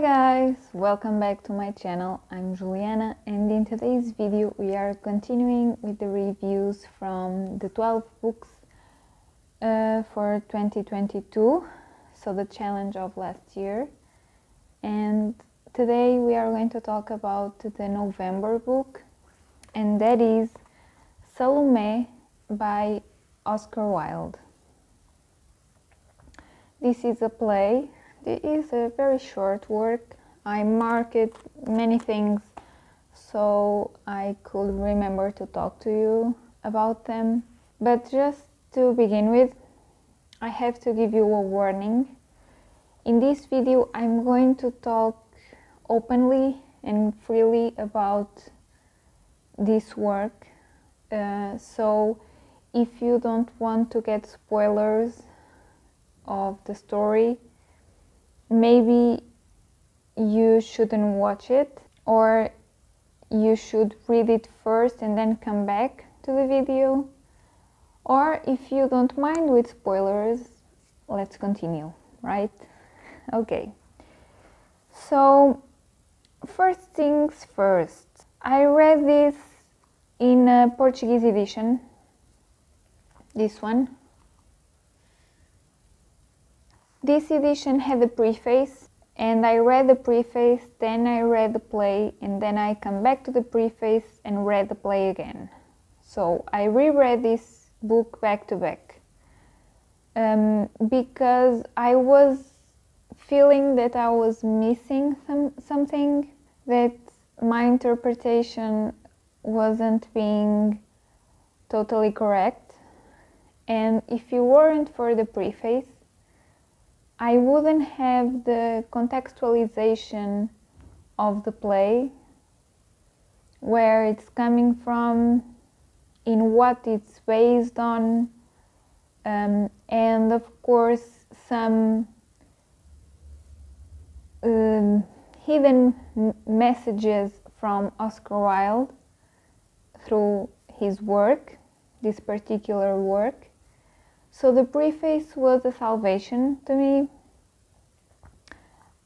guys, welcome back to my channel. I'm Juliana and in today's video we are continuing with the reviews from the 12 books uh, for 2022, so the challenge of last year. And today we are going to talk about the November book and that is Salome by Oscar Wilde. This is a play it is a very short work. I marked many things so I could remember to talk to you about them. But just to begin with, I have to give you a warning. In this video, I'm going to talk openly and freely about this work. Uh, so if you don't want to get spoilers of the story, maybe you shouldn't watch it or you should read it first and then come back to the video. Or if you don't mind with spoilers let's continue right? Okay. So first things first i read this in a portuguese edition this one this edition had a preface and I read the preface, then I read the play, and then I come back to the preface and read the play again. So I reread this book back to back um, because I was feeling that I was missing some, something, that my interpretation wasn't being totally correct. And if it weren't for the preface, I wouldn't have the contextualization of the play, where it's coming from, in what it's based on, um, and of course some um, hidden messages from Oscar Wilde through his work, this particular work. So the preface was a salvation to me.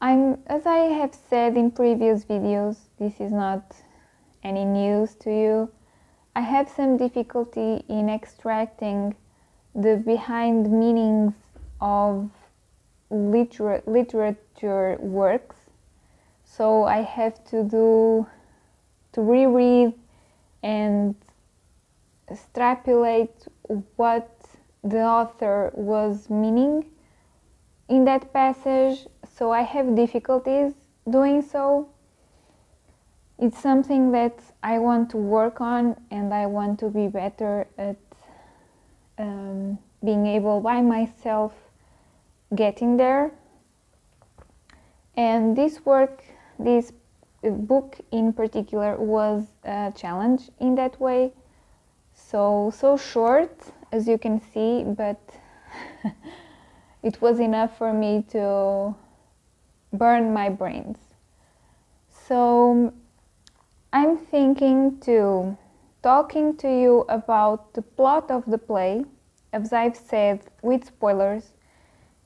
I'm, as I have said in previous videos, this is not any news to you. I have some difficulty in extracting the behind meanings of liter literature works. So I have to do to reread and extrapolate what the author was meaning in that passage, so I have difficulties doing so. It's something that I want to work on and I want to be better at um, being able by myself getting there. And this work, this book in particular, was a challenge in that way. So, so short as you can see, but it was enough for me to burn my brains. So I'm thinking to talking to you about the plot of the play, as I've said, with spoilers,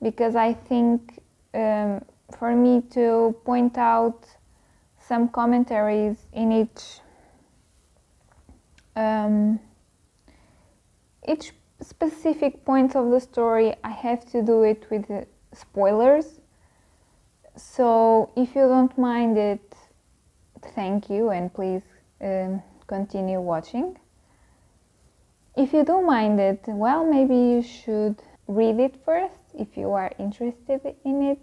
because I think um, for me to point out some commentaries in each um, each specific point of the story, I have to do it with spoilers. So if you don't mind it, thank you and please um, continue watching. If you do mind it, well, maybe you should read it first if you are interested in it.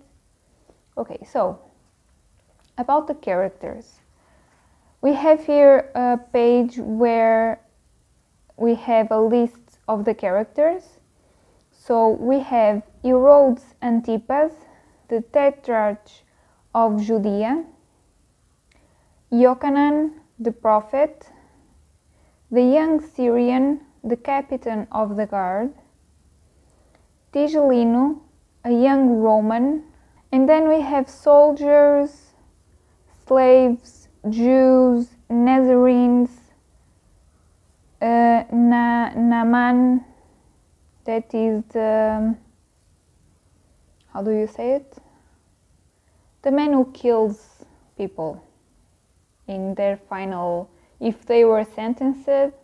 Okay, so about the characters. We have here a page where we have a list of the characters. So we have Herodes Antipas, the tetrarch of Judea, Yochanan, the prophet, the young Syrian, the captain of the guard, Tigellinus, a young Roman, and then we have soldiers, slaves, Jews, Nazarenes, uh, Na Naaman, that is the, how do you say it? the man who kills people in their final, if they were sentenced,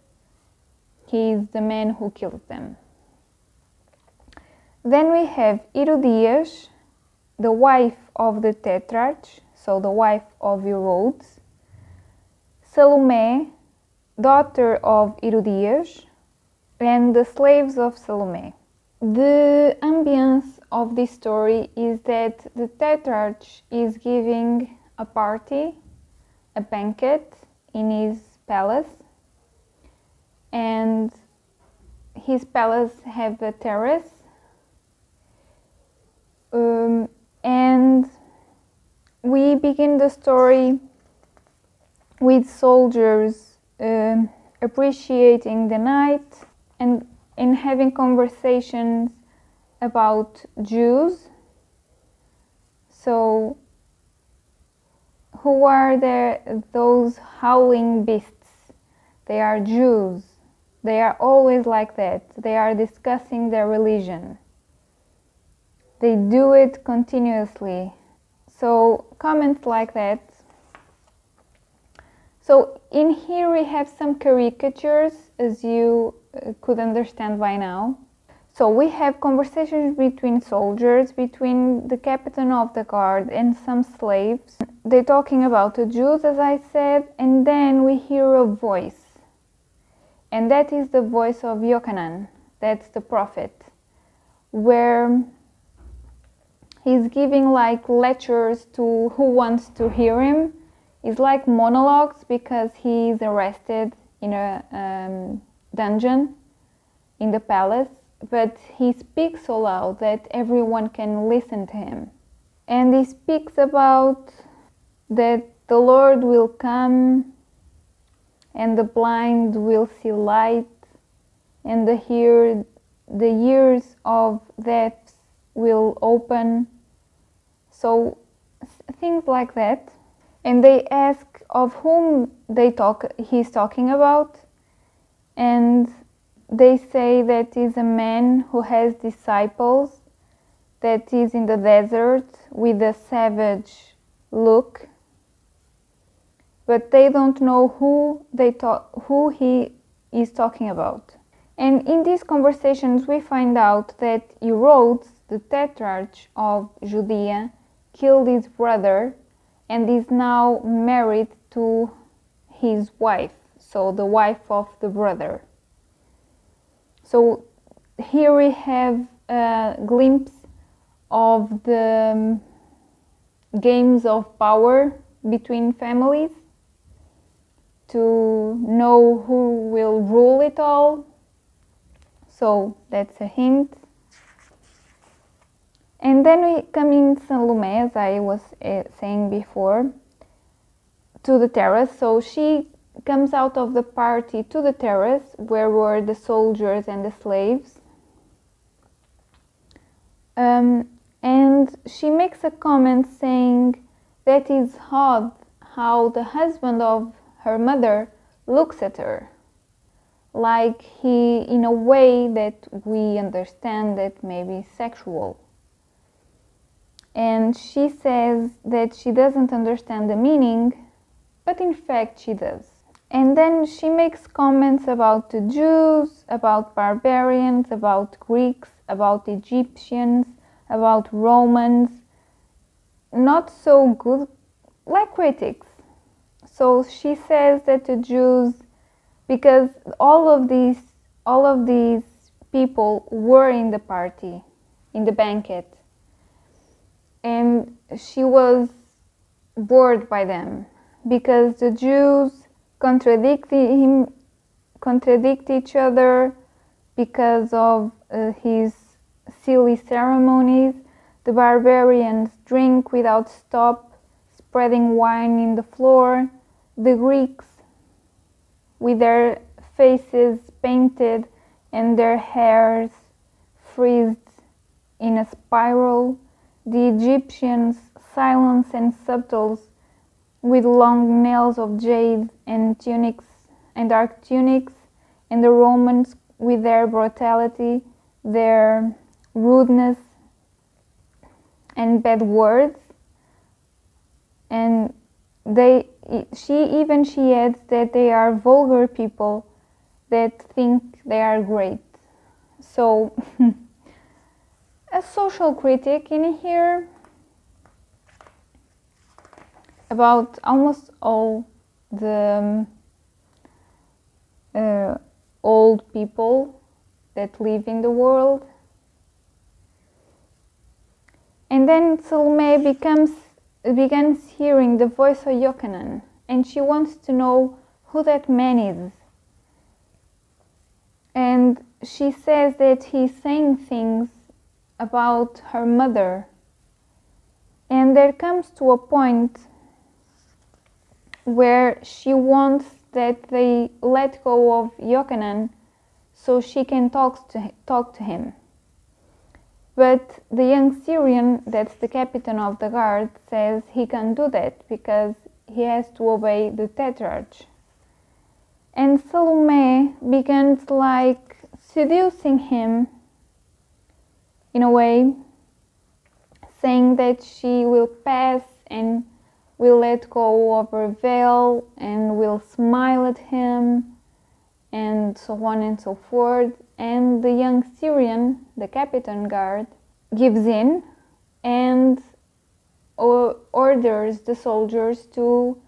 he's the man who kills them. Then we have Herodias, the wife of the Tetrarch, so the wife of Herodes, Salome, daughter of Herodias, and the slaves of Salome. The ambience of this story is that the Tetrarch is giving a party, a banquet in his palace, and his palace have a terrace um, and we begin the story with soldiers um, appreciating the night and in having conversations about Jews. So, who are the, those howling beasts? They are Jews. They are always like that. They are discussing their religion. They do it continuously. So, comments like that. So, in here we have some caricatures, as you uh, could understand by now. So, we have conversations between soldiers, between the captain of the guard and some slaves. They're talking about the Jews, as I said, and then we hear a voice. And that is the voice of Yochanan, that's the prophet, where he's giving like lectures to who wants to hear him. It's like monologues because he's arrested in a um, dungeon in the palace, but he speaks so loud that everyone can listen to him. And he speaks about that the Lord will come and the blind will see light and the hear the ears of deaf will open so things like that and they ask of whom they talk he's talking about. And they say that is a man who has disciples that is in the desert with a savage look. But they don't know who they talk, who he is talking about. And in these conversations we find out that Herodes the tetrarch of Judea killed his brother and is now married to his wife, so the wife of the brother. So here we have a glimpse of the um, games of power between families to know who will rule it all. So that's a hint. And then we come in Salome, as I was uh, saying before, to the terrace. So she comes out of the party to the terrace where were the soldiers and the slaves. Um, and she makes a comment saying that is odd how the husband of her mother looks at her like he in a way that we understand that may be sexual and she says that she doesn't understand the meaning, but in fact she does. And then she makes comments about the Jews, about barbarians, about Greeks, about Egyptians, about Romans, not so good, like critics. So she says that the Jews, because all of these, all of these people were in the party, in the banquet, and she was bored by them because the Jews contradict him, contradict each other because of uh, his silly ceremonies. The barbarians drink without stop, spreading wine in the floor. The Greeks, with their faces painted and their hairs frizzed in a spiral, the Egyptians, silent and subtle, with long nails of jade and tunics and dark tunics, and the Romans with their brutality, their rudeness and bad words. and they she even she adds that they are vulgar people that think they are great so a social critic in here about almost all the um, uh, old people that live in the world. And then Salome becomes begins hearing the voice of Yochanan, and she wants to know who that man is. And she says that he's saying things about her mother. And there comes to a point where she wants that they let go of Yochanan so she can talk to, talk to him. But the young Syrian, that's the captain of the guard, says he can't do that because he has to obey the tetrarch. And Salome begins like seducing him in a way, saying that she will pass and will let go of her veil and will smile at him and so on and so forth. And the young Syrian, the captain guard, gives in and orders the soldiers to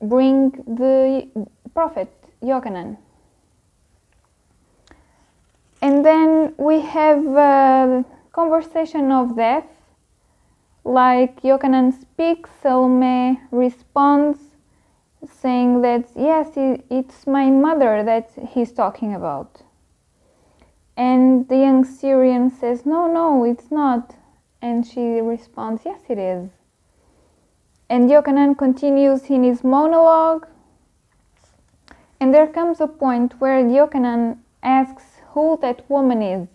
bring the prophet Yochanan. And then we have a conversation of death like Yochanan speaks, Salome responds, saying that yes, it's my mother that he's talking about. And the young Syrian says, no, no, it's not. And she responds, yes, it is. And Yochanan continues in his monologue. And there comes a point where Yochanan asks who that woman is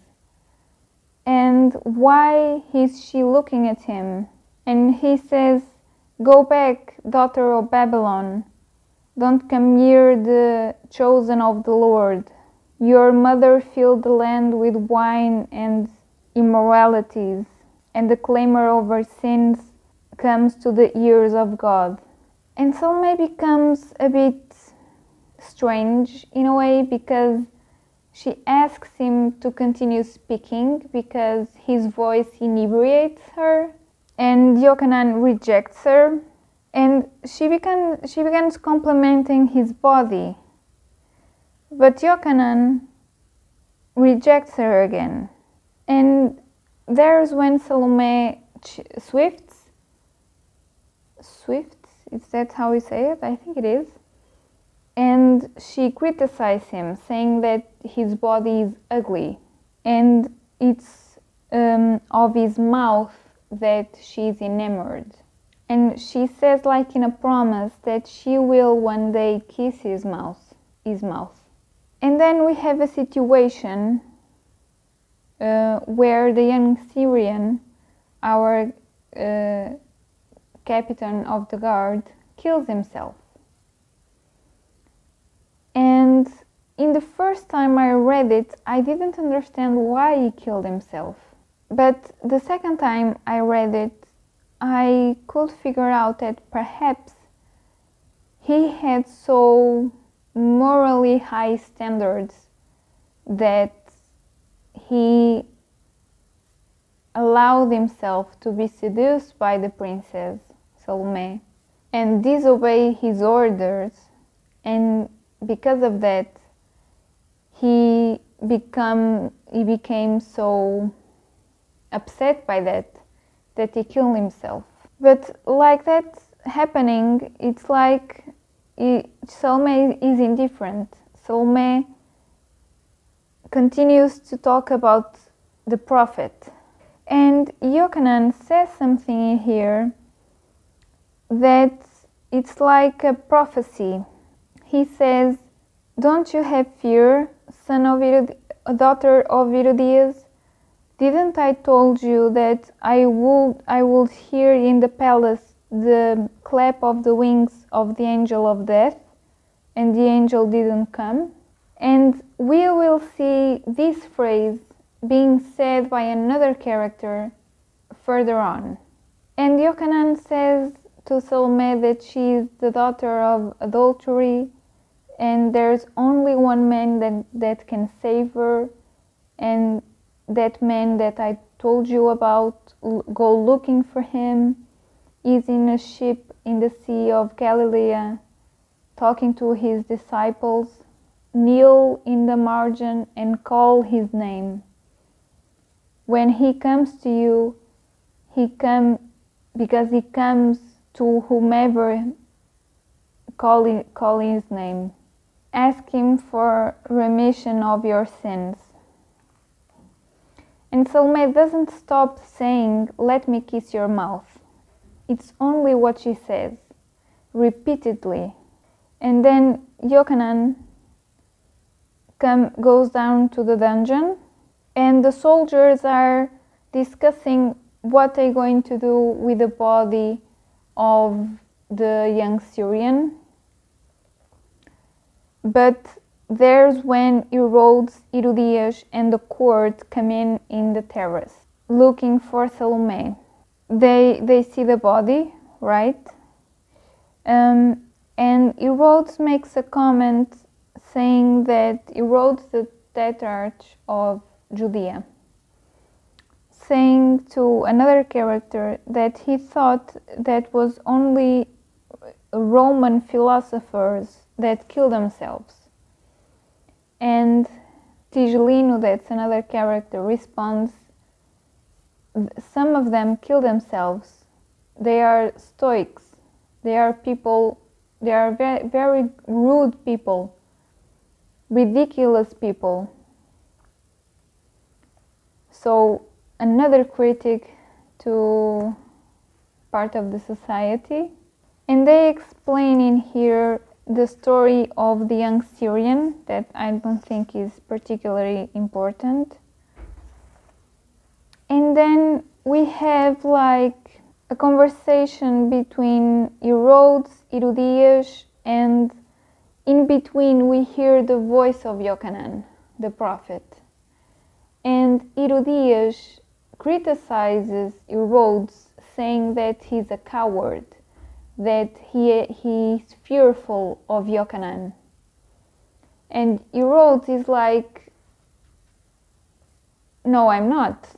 and why is she looking at him? And he says, Go back, daughter of Babylon. Don't come near the chosen of the Lord. Your mother filled the land with wine and immoralities, and the clamor of her sins comes to the ears of God. And so maybe becomes a bit strange in a way because she asks him to continue speaking because his voice inebriates her, and Yochanan rejects her, and she, began, she begins complimenting his body. But Yochanan rejects her again. And there's when Salome swifts, swifts, is that how we say it? I think it is and she criticized him, saying that his body is ugly, and it's um, of his mouth that she's enamored. And she says, like in a promise, that she will one day kiss his mouth, his mouth. And then we have a situation uh, where the young Syrian, our uh, captain of the guard, kills himself. And in the first time I read it, I didn't understand why he killed himself. But the second time I read it, I could figure out that perhaps he had so morally high standards that he allowed himself to be seduced by the princess Salome and disobey his orders and because of that, he become he became so upset by that that he killed himself. But like that happening, it's like Salome is indifferent. Salome continues to talk about the prophet. And Yochanan says something here that it's like a prophecy he says, Don't you have fear, son of Irod- daughter of Herodias? Didn't I told you that I would I would hear in the palace the clap of the wings of the angel of death, and the angel didn't come? And we will see this phrase being said by another character further on. And Yochanan says to Salome that she is the daughter of adultery and there's only one man that, that can save her and that man that I told you about go looking for him is in a ship in the sea of Galilee talking to his disciples kneel in the margin and call his name. When he comes to you he come because he comes to whomever call, call his name ask him for remission of your sins. And Salome doesn't stop saying, Let me kiss your mouth. It's only what she says, repeatedly. And then Yochanan come, goes down to the dungeon, and the soldiers are discussing what they're going to do with the body of the young Syrian but there's when Herodes, Herodias, and the court come in in the terrace looking for Salome. They, they see the body, right? Um, and Herodes makes a comment saying that Herodes, the tetrarch of Judea, saying to another character that he thought that was only Roman philosophers that kill themselves. And Tigelino, that's another character, responds some of them kill themselves. They are stoics. They are people, they are very, very rude people, ridiculous people. So, another critic to part of the society. And they explain in here the story of the young Syrian that I don't think is particularly important. And then we have like a conversation between Herodes, Herodias, and in between we hear the voice of Yochanan, the prophet. And Herodias criticizes Herodes, saying that he's a coward that he, he is fearful of Yochanan. And Herodes is like, no, I'm not.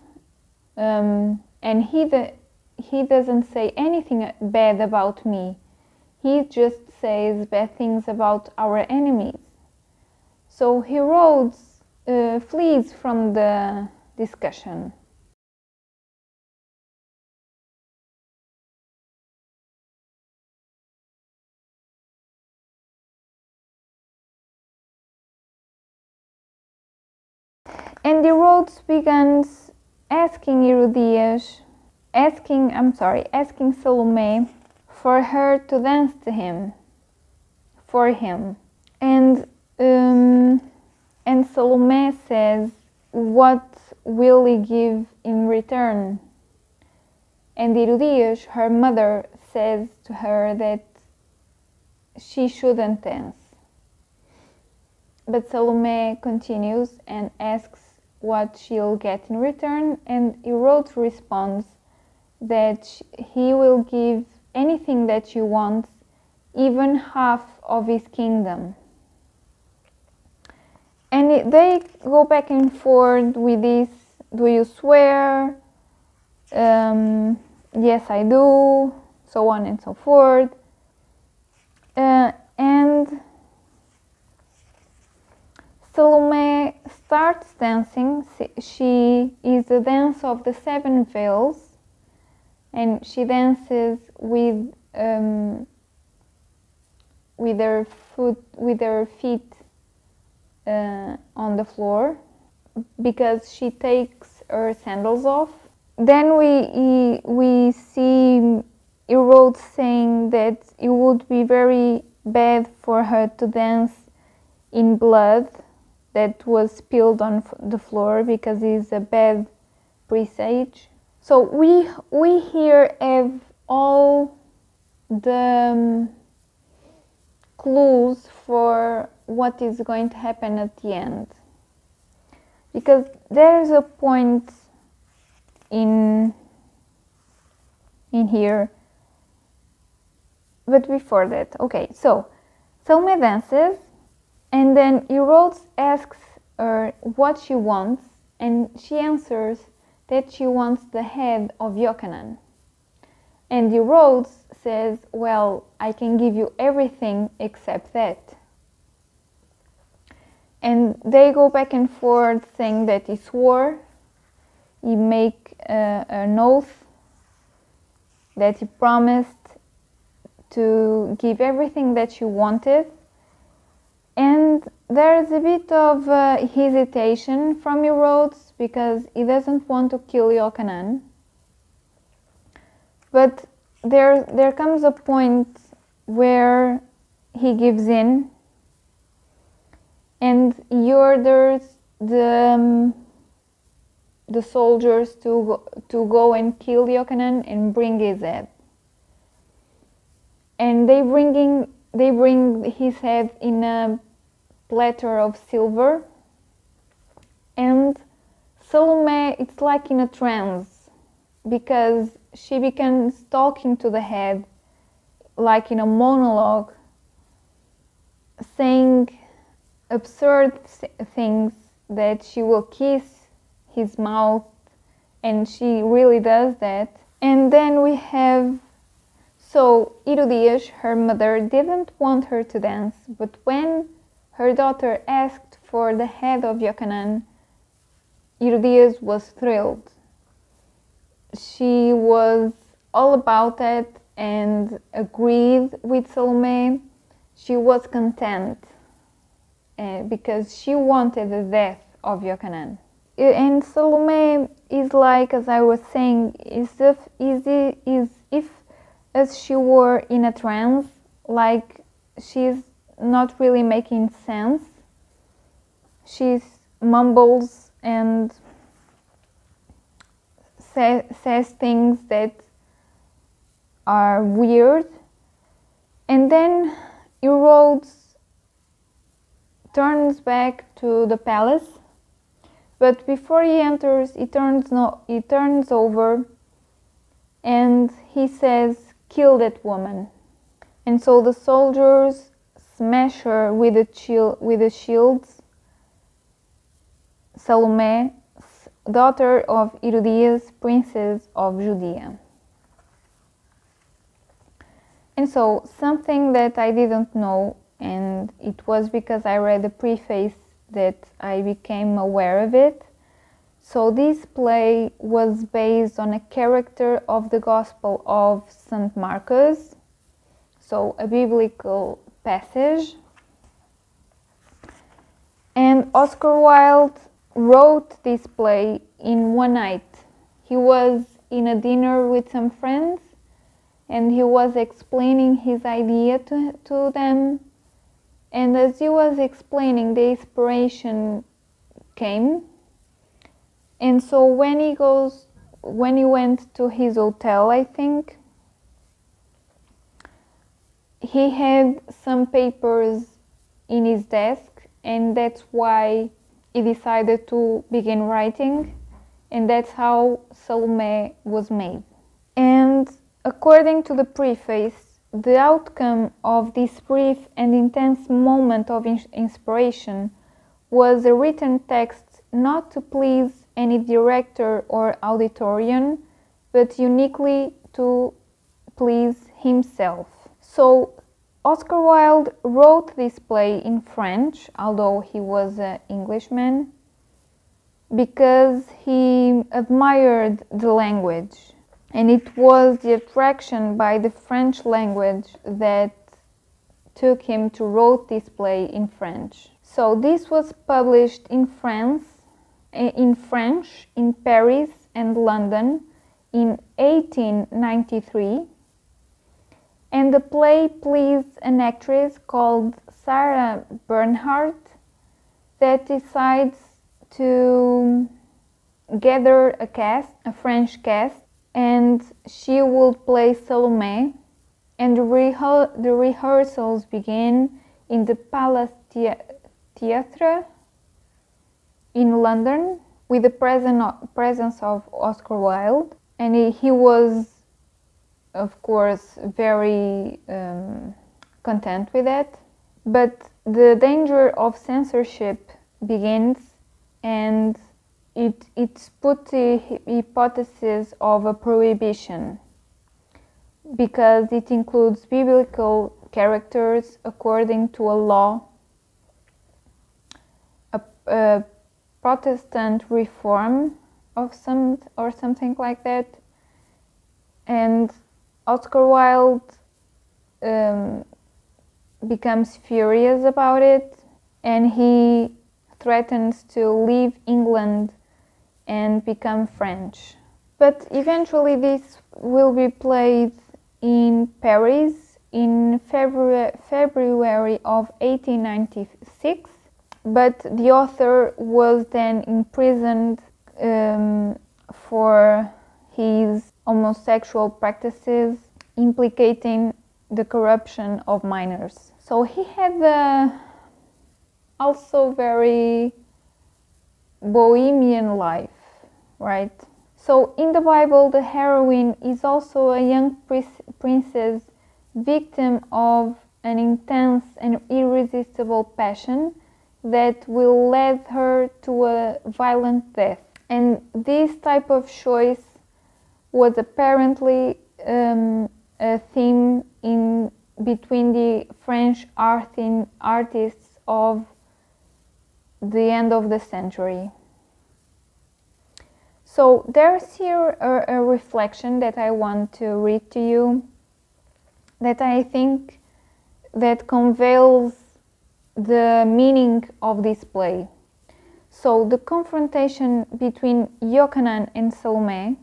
Um, and he, the, he doesn't say anything bad about me. He just says bad things about our enemies. So Herodes uh, flees from the discussion. And Herodes begins asking Herodias, asking, I'm sorry, asking Salome for her to dance to him, for him. And, um, and Salome says, What will he give in return? And Herodias, her mother, says to her that she shouldn't dance. But Salome continues and asks what she'll get in return, and Herodes responds that he will give anything that she wants, even half of his kingdom. And they go back and forth with this do you swear? Um, yes, I do, so on and so forth. Uh, and Salome starts dancing. She is the dance of the seven veils, and she dances with um, with her foot with her feet uh, on the floor because she takes her sandals off. Then we we see Herod saying that it would be very bad for her to dance in blood that was spilled on the floor because it's a bad presage. So we we here have all the um, clues for what is going to happen at the end. Because there is a point in in here but before that, okay, so Salome dances, and then Herodes asks her what she wants, and she answers that she wants the head of Yochanan. And Herodes says, Well, I can give you everything except that. And they go back and forth saying that he swore, he make uh, an oath that he promised to give everything that she wanted. And there's a bit of uh, hesitation from Herodes because he doesn't want to kill Yochanan. But there, there comes a point where he gives in and he orders the, um, the soldiers to go, to go and kill Yochanan and bring his head. And they bringing they bring his head in a platter of silver. And Salome it's like in a trance because she begins talking to the head like in a monologue saying absurd things that she will kiss his mouth and she really does that. And then we have so Herodias, her mother, didn't want her to dance, but when her daughter asked for the head of Yochanan, Herodias was thrilled. She was all about it and agreed with Salome. She was content uh, because she wanted the death of Yochanan. And Salome is like, as I was saying, is if, is, is if as she were in a trance, like she's not really making sense. She mumbles and say, says things that are weird. And then Herodes turns back to the palace, but before he enters, he turns no, he turns over and he says, "Kill that woman." And so the soldiers smash her with the shield, with. Salome, daughter of Herodias, princess of Judea. And so, something that I didn't know, and it was because I read the preface that I became aware of it. So, this play was based on a character of the Gospel of St. Marcus, so a biblical passage. And Oscar Wilde wrote this play in one night. He was in a dinner with some friends and he was explaining his idea to, to them. And as he was explaining, the inspiration came. And so when he goes, when he went to his hotel, I think, he had some papers in his desk, and that's why he decided to begin writing, and that's how Salome was made. And according to the preface, the outcome of this brief and intense moment of inspiration was a written text not to please any director or auditorium, but uniquely to please himself. So Oscar Wilde wrote this play in French, although he was an Englishman, because he admired the language. And it was the attraction by the French language that took him to write this play in French. So this was published in France, eh, in French, in Paris and London in 1893 and the play pleased an actress called Sarah Bernhardt that decides to gather a cast, a French cast, and she will play Salome. And the, rehe- the rehearsals begin in the Palace Theatre in London with the presence of Oscar Wilde. And he was of course, very um, content with that. But the danger of censorship begins, and it, it's put the hypothesis of a prohibition because it includes biblical characters according to a law, a, a Protestant reform of some or something like that, and Oscar Wilde um, becomes furious about it, and he threatens to leave England and become French. But eventually, this will be played in Paris in February, February of 1896, but the author was then imprisoned um, for his homosexual practices implicating the corruption of minors. So he had also very bohemian life, right? So in the Bible, the heroine is also a young princess victim of an intense and irresistible passion that will lead her to a violent death. And this type of choice was apparently um, a theme in between the French art artists of the end of the century. So there's here a, a, reflection that I want to read to you that I think that conveys the meaning of this play. So the confrontation between Iokanaan and Salome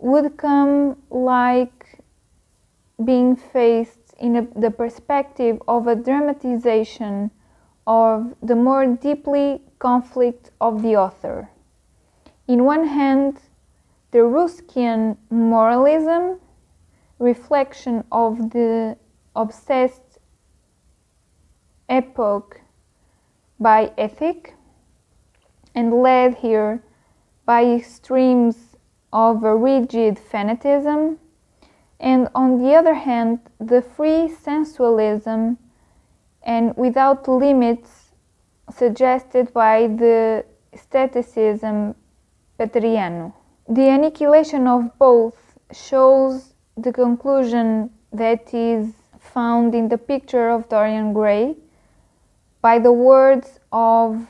would come like being faced in a, the perspective of a dramatization of the more deeply conflict of the author. In one hand, the Ruskian moralism, reflection of the obsessed epoch by ethic, and led here by extremes of a rigid fanatism, and on the other hand, the free sensualism and without limits suggested by the aestheticism Peteriano. The annihilation of both shows the conclusion that is found in the picture of Dorian Gray by the words of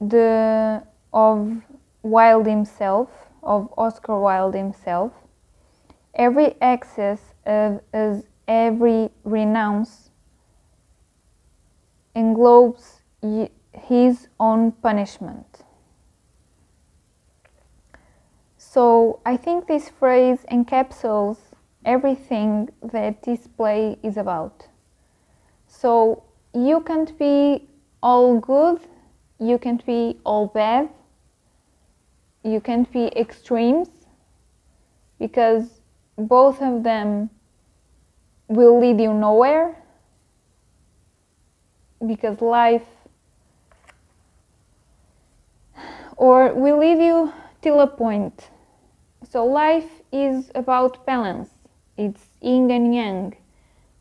the of Wilde himself, of Oscar Wilde himself. Every excess of, every renounce englobes his own punishment. So I think this phrase encapsulates everything that this play is about. So you can't be all good, you can't be all bad, you can't be extremes because both of them will lead you nowhere because life or will lead you till a point. So life is about balance. It's yin and yang.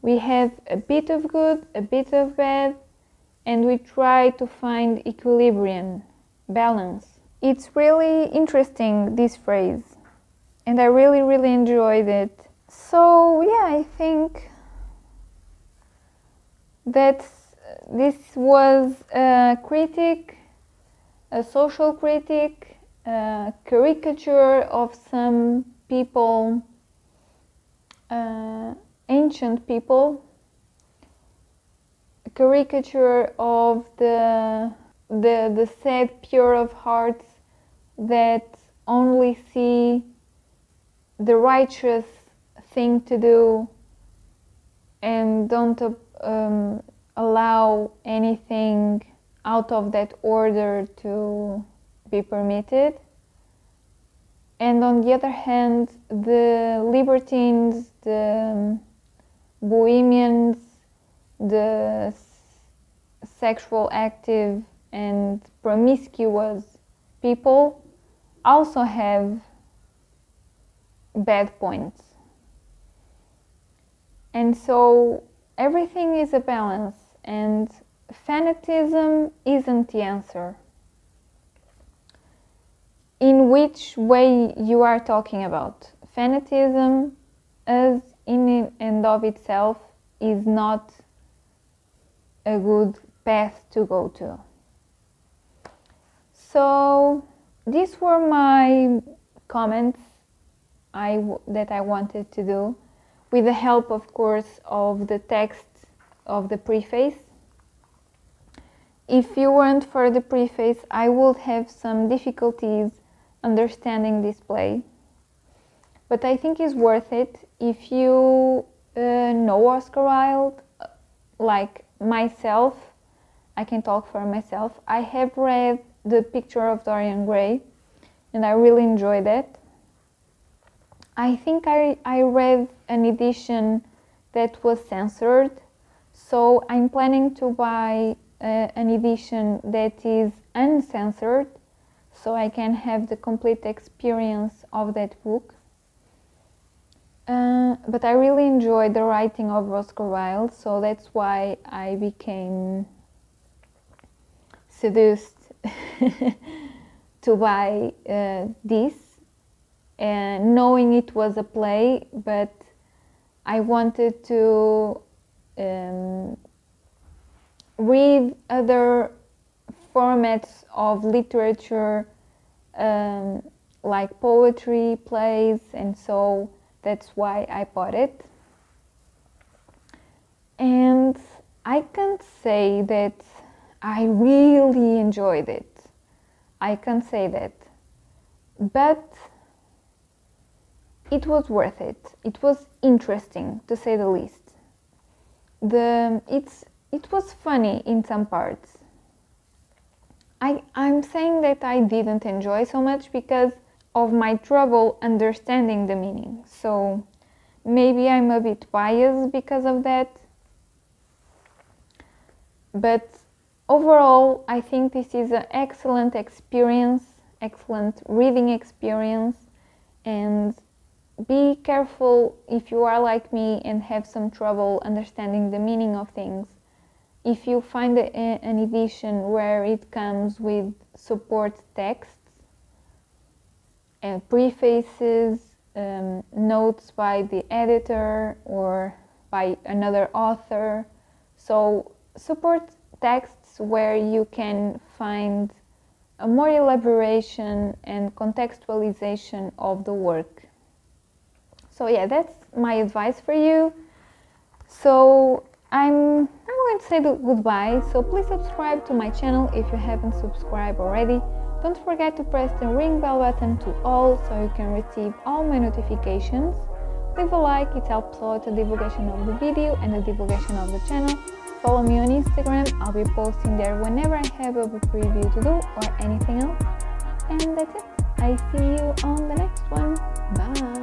We have a bit of good, a bit of bad, and we try to find equilibrium, balance. It's really interesting, this phrase, and I really, really enjoyed it. So, yeah, I think that this was a critic, a social critic, a caricature of some people uh, ancient people, a caricature of the, the, the sad pure of hearts that only see the righteous thing to do and don't um, allow anything out of that order to be permitted. And on the other hand, the libertines, the bohemians, the sexual active and promiscuous people also have bad points. And so everything is a balance, and fanatism isn't the answer. In which way you are talking about? Fanatism, as in and of itself, is not a good path to go to. So, these were my comments I that I wanted to do with the help, of course, of the text of the preface. If you weren't for the preface, I would have some difficulties understanding this play. But I think it's worth it if you uh, know Oscar Wilde, like myself. I can talk for myself. I have read The Picture of Dorian Gray and I really enjoyed it. I think I, I read an edition that was censored, so I'm planning to buy uh, an edition that is uncensored so I can have the complete experience of that book. Uh, but I really enjoyed the writing of Oscar Wilde, so that's why I became seduced to buy uh, this and knowing it was a play, but I wanted to um, read other formats of literature um, like poetry, plays, and so that's why I bought it. And I can't say that I really enjoyed it. I can't say that. But it was worth it. It was interesting to say the least. The it's it was funny in some parts. I I'm saying that I didn't enjoy so much because of my trouble understanding the meaning. So maybe I'm a bit biased because of that. But overall, I think this is an excellent experience, excellent reading experience, and be careful if you are like me and have some trouble understanding the meaning of things. If you find a, an edition where it comes with support texts and prefaces, um, notes by the editor or by another author, so support where you can find a more elaboration and contextualization of the work. So yeah that's my advice for you. So i'm i'm going to say goodbye so please subscribe to my channel if you haven't subscribed already. Don't forget to press the ring bell button to all so you can receive all my notifications. Leave a like it helps a lot the divulgation of the video and the divulgation of the channel follow me on instagram. I'll be posting there whenever i have a book review to do or anything else. And that's it. I see you on the next one. Bye